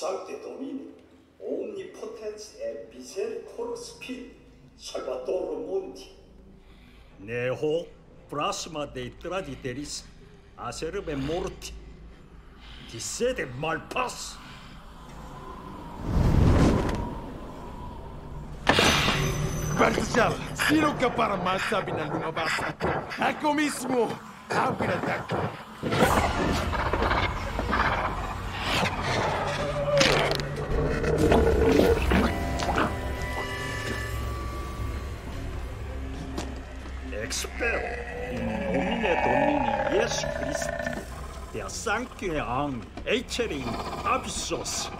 Sancte Domini, omnipotens et misericordius Filii, Salvatorum mundi. Neho plasma de traditeris acerbe morti. Dissede malpas. Bartshal, sino ka para masabi na lumabas ako. Ako mismo ang pinatak Expel in nomine Domini Iesu Christi. Der Sancte Ang Ecerin Abyssos.